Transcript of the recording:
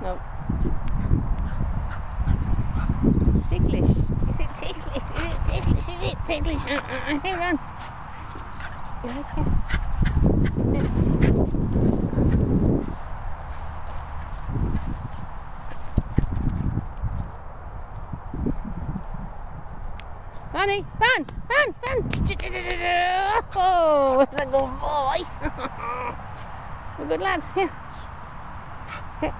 No. Ticklish. Is it ticklish? Is it ticklish? Is it ticklish? Uh, uh, uh, hang on. Bunny, Bun, Bun, Bun. Oh, that's a good boy. We're good lads. Here. Here.